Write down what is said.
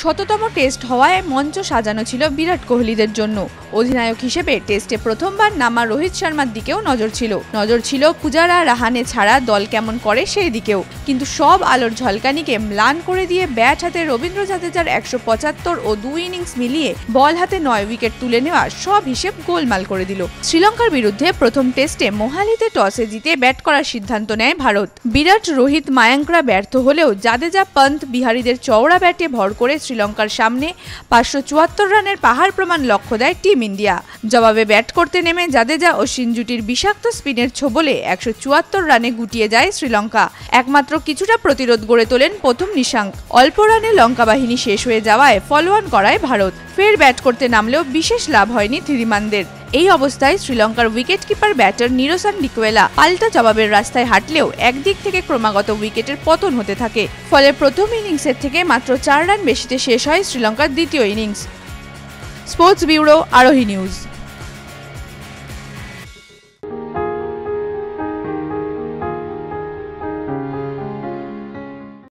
শততম টেস্ট হওয়ায় মঞ্চ সাজানো ছিল বিরাট কোহলিদের জন্য। অধিনায়ক হিসেবে টেস্টে প্রথমবার নামা রোহিত শর্মার দিকেও নজর ছিল। নজর ছিল পূজারা রাহানে ছাড়া দল কেমন করে সেই দিকেও। কিন্তু সব আলোর ঝলকানিকে ম্লান করে দিয়ে ব্যাট হাতে রবীন্দ্র জাদেজার একশো পঁচাত্তর ও দুই ইনিংস মিলিয়ে বল হাতে নয় উইকেট তুলে নেওয়া সব হিসেব গোলমাল করে দিল। শ্রীলঙ্কার বিরুদ্ধে প্রথম টেস্টে মোহালিতে টসে জিতে ব্যাট করার সিদ্ধান্ত নেয় ভারত। বিরাট রোহিত মায়াঙ্করা ব্যর্থ হলেও জাদেজা, পন্থ, বিহারীদের চওড়া ব্যাটে ভর করে শ্রীলঙ্কার সামনে পাঁচশো চুয়াত্তর রানের পাহাড় প্রমাণ লক্ষ্য দেয় টিম ইন্ডিয়া। জবাবে ব্যাট করতে নেমে জাদেজা ও সিনজুটির বিষাক্ত স্পিনের ছোবলে একশো চুয়াত্তর রানে গুটিয়ে যায় শ্রীলঙ্কা। একমাত্র কিছুটা প্রতিরোধ গড়ে তোলেন প্রথম নিশাঙ্ক। অল্প রানে লঙ্কা বাহিনী শেষ হয়ে যাওয়ায় ফলোয়ান করায় ভারত। ফের ব্যাট করতে নামলেও বিশেষ লাভ হয়নি থিরিমানদের। এই অবস্থায় শ্রীলঙ্কার wicket keeper batter Niroshan Dickwella পাল্টা জবাবের রাস্তায় হাঁটলেও একদিক থেকে ক্রমাগত উইকেটের পতন হতে থাকে। ফলে প্রথম ইনিংসের থেকে মাত্র চার রান বেশিতে শেষ হয় শ্রীলঙ্কার দ্বিতীয় innings. Sports bureau Arohi news.